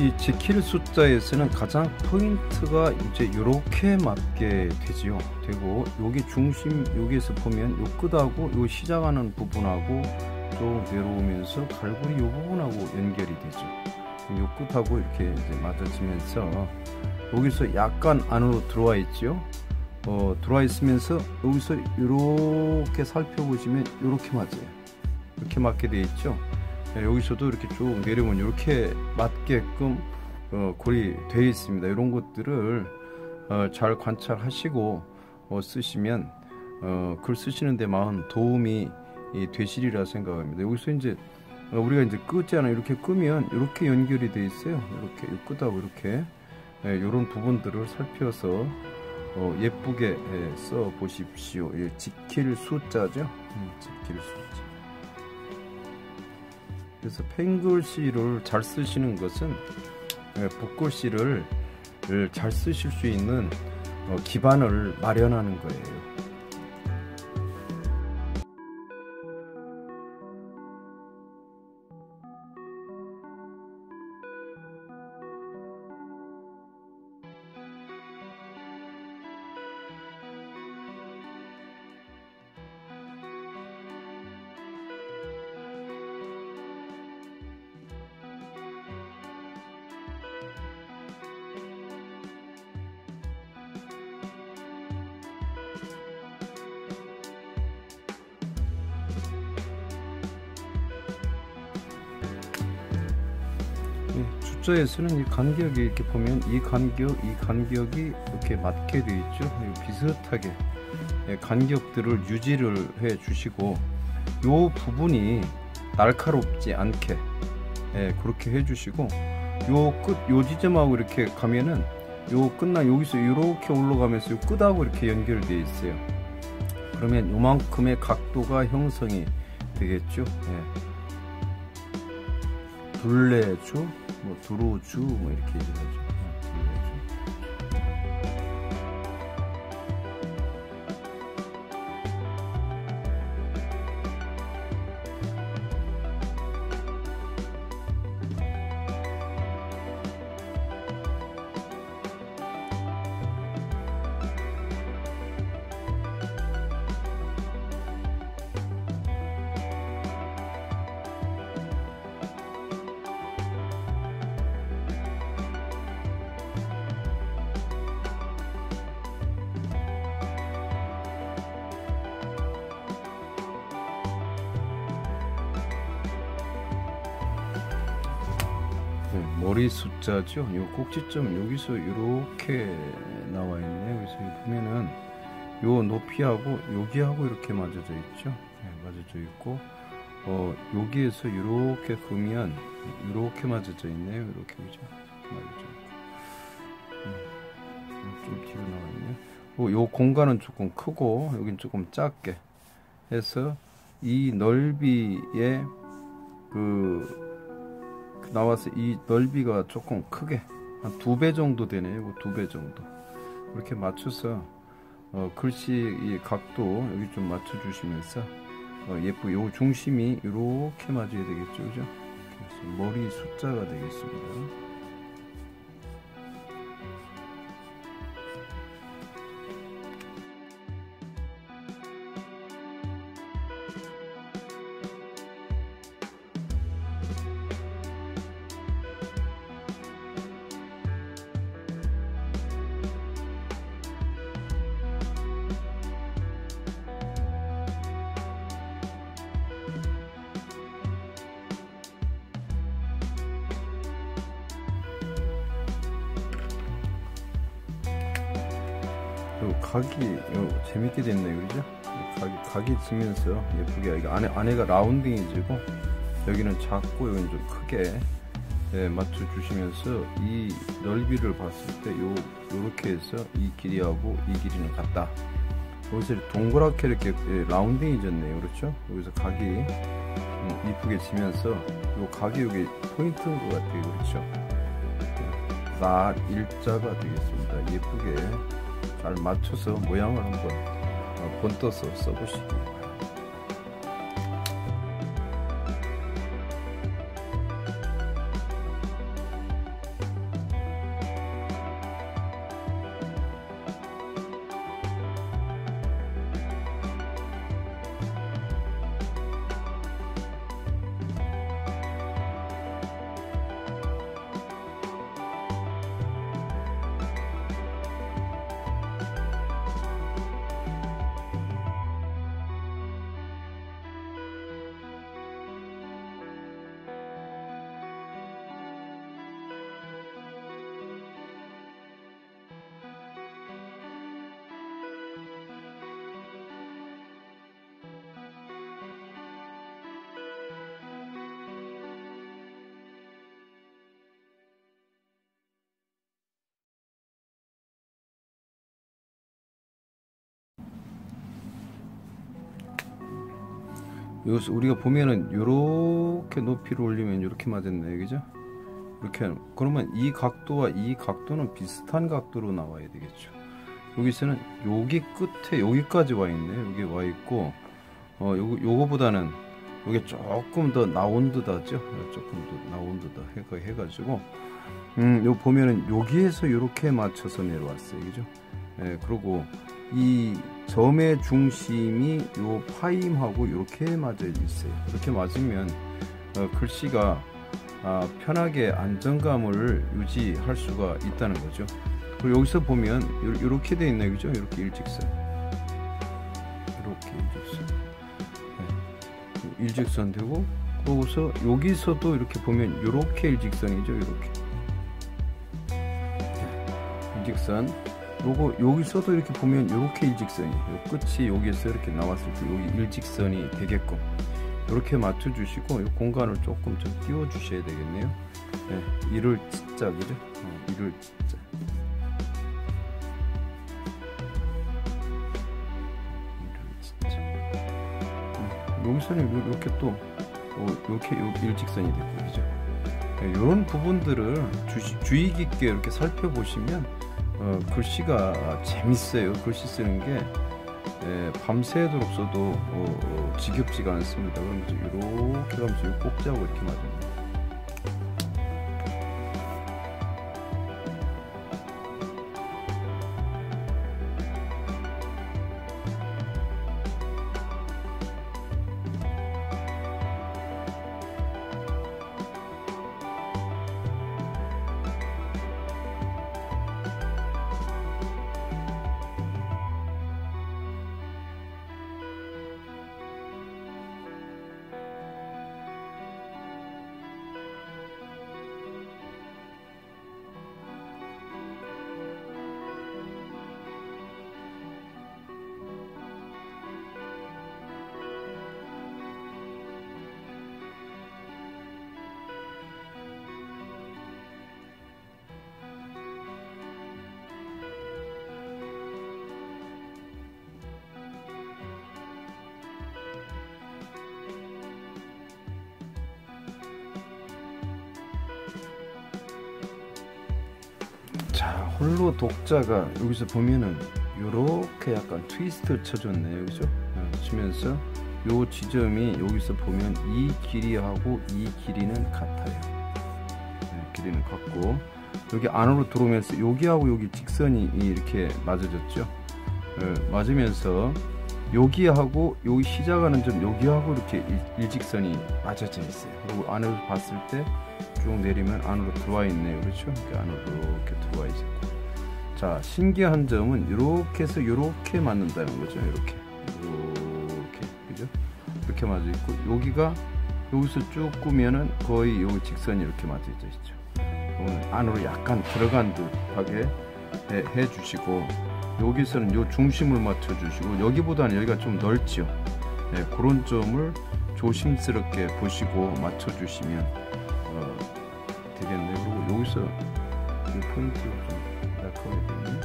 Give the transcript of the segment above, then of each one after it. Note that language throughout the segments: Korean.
이 지킬 숫자에서는 가장 포인트가 이제 이렇게 맞게 되지요. 되고 여기 중심 여기에서 보면 요 끝하고 요 시작하는 부분하고 좀 내려오면서 갈고리 요 부분하고 연결이 되죠. 요 끝하고 이렇게 이제 맞아지면서 여기서 약간 안으로 들어와 있죠. 어, 들어와 있으면서 여기서 이렇게 살펴보시면 이렇게 맞아요. 이렇게 맞게 되어 있죠. 네, 여기서도 이렇게 쭉 내려오면 이렇게 맞게끔 어, 골이 되어 있습니다. 이런 것들을 어, 잘 관찰하시고 어, 쓰시면 어, 글 쓰시는 데 마음 도움이 되시리라 생각합니다. 여기서 이제 어, 우리가 이제 끄잖아요. 이렇게 끄면 이렇게 연결이 되어 있어요. 이렇게 끄다고 이렇게 네, 이런 부분들을 살펴서 어, 예쁘게 예, 써 보십시오. 예, 지킬 숫자죠. 음, 지킬 숫자. 그래서 펜글씨를 잘 쓰시는 것은 예, 붓글씨를 잘 쓰실 수 있는 어, 기반을 마련하는 거예요. 숫자에서는 이 간격이 이렇게 보면 이 간격, 이 간격이 이렇게 맞게 되어 있죠. 비슷하게 예, 간격들을 유지를 해 주시고 요 부분이 날카롭지 않게 예, 그렇게 해 주시고 요 끝, 요 지점하고 이렇게 가면은 요 끝나 여기서 이렇게 올라가면서 요 끝하고 이렇게 연결되어 있어요. 그러면 요만큼의 각도가 형성이 되겠죠. 예. 둘레주 뭐 두루주 뭐 이렇게 얘기를 하죠. 네, 머리 숫자죠. 요 꼭지점 여기서 이렇게 나와 있네요. 그래서 보면은 요 높이하고 여기하고 이렇게 맞아져 있죠. 네, 맞아져 있고 어 여기에서 이렇게 보면 이렇게 맞아져 있네요. 이렇게 그죠? 맞아져 음, 좀 뒤로 나와 있네요. 어, 요 공간은 조금 크고 여긴 조금 작게 해서 이 넓이의 그 나와서 이 넓이가 조금 크게 한 두 배 정도 되네요. 두 배 정도. 이렇게 맞춰서 어, 글씨 이 각도 여기 좀 맞춰 주시면서 어, 예쁘 요 중심이 이렇게 맞아야 되겠죠. 그죠? 머리 숫자가 되겠습니다. 요 각이 요 재밌게 됐네요 그죠? 각이, 각이 지면서 예쁘게. 이게 안에, 안에가 라운딩이지고 여기는 작고 여기는 좀 크게 예, 맞춰 주시면서 이 넓이를 봤을 때 요 요렇게 해서 이 길이하고 이 길이는 같다. 여기서 동그랗게 이렇게 예, 라운딩이 졌네요. 그렇죠? 여기서 각이 음, 이쁘게 지면서 요 각이 여기 포인트인 것 같아요. 그렇죠? 예, 나 일자가 되겠습니다. 예쁘게 잘 맞춰서 모양을 한번 어, 번떠서 써보시기 여기서 우리가 보면은 이렇게 높이를 올리면 이렇게 맞았네요 그죠? 이렇게 그러면 이 각도와 이 각도는 비슷한 각도로 나와야 되겠죠. 여기서는 여기 끝에 여기까지 와 있네. 여기 와 있고 어 요거 요거보다는 요게 조금 더 나온 듯 하죠? 조금 더 나온 듯하 해가 해가지고. 음요 보면은 여기에서 이렇게 맞춰서 내려왔어요. 그죠? 예 그리고 이 점의 중심이 요 파임하고 이렇게 맞아 있어요. 이렇게 맞으면 어, 글씨가 아, 편하게 안정감을 유지할 수가 있다는 거죠. 그리고 여기서 보면 이렇게 돼 있네요, 그죠? 이렇게 일직선, 이렇게 일직선, 네. 일직선 되고 거기서 여기서도 이렇게 보면 이렇게 일직선이죠, 이렇게 네. 일직선. 요거 여기서도 이렇게 보면 이렇게 일직선이 요 끝이 여기에서 이렇게 나왔을 때 여기 일직선이 되게끔 이렇게 맞춰 주시고 이 공간을 조금 좀 띄워 주셔야 되겠네요. 네, 이를 진짜 그죠? 어, 이를 진짜. 진짜. 음, 여기서는 이렇게 또 어, 이렇게 일직선이 되고 그죠? 네, 이런 부분들을 주, 주의 깊게 이렇게 살펴보시면 어, 글씨가 재밌어요. 글씨 쓰는 게 예, 밤새도록 써도 어, 어, 지겹지가 않습니다. 그러면서 이렇게 가면서 꼭지하고 이렇게 맞아요. 홀로 독자가 여기서 보면은 요렇게 약간 트위스트를 쳐줬네요 그죠 어, 치면서 요 지점이 여기서 보면 이 길이하고 이 길이는 같아요. 네, 길이는 같고. 여기 안으로 들어오면서 여기하고 여기 직선이 이렇게 맞아졌죠? 네, 맞으면서 여기하고 여기 시작하는 점 여기하고 이렇게 일, 직선이 맞아져 있어요. 그리고 안으로 봤을 때 쭉 내리면 안으로 들어와 있네요. 그렇죠? 이렇게 안으로 이렇게 들어와 있고 자 신기한 점은 이렇게 해서 이렇게 맞는다는 거죠. 이렇게. 이렇게. 그죠? 이렇게 맞아 있고 여기가 여기서 쭉 꾸면은 거의 요 직선이 이렇게 맞아져 있죠. 안으로 약간 들어간 듯하게 해, 해 주시고 여기서는 요 중심을 맞춰 주시고 여기보다는 여기가 좀 넓죠 네, 그런 점을 조심스럽게 보시고 맞춰 주시면 어, 되겠네요 그리고 여기서 이 포인트를 좀 약하게 되네.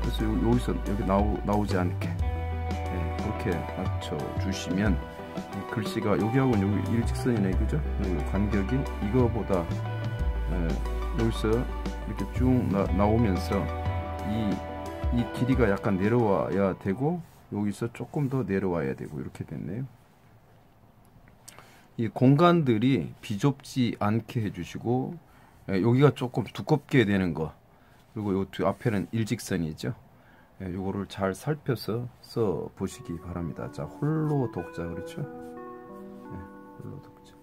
그래서 요, 여기서 여기 나오, 나오지 않게. 네, 그렇게 맞춰 주시면 글씨가 여기하고는 여기 일직선이네. 그죠? 여기 간격이 이거보다 네, 여기서 이렇게 쭉 나, 나오면서 이 이 길이가 약간 내려와야 되고 여기서 조금 더 내려와야 되고 이렇게 됐네요 이 공간들이 비좁지 않게 해주시고 예, 여기가 조금 두껍게 되는 거 그리고 요 앞에는 일직선이죠. 예, 요거를 잘 살펴서 써 보시기 바랍니다. 자 홀로 독자 그렇죠? 예, 홀로 독자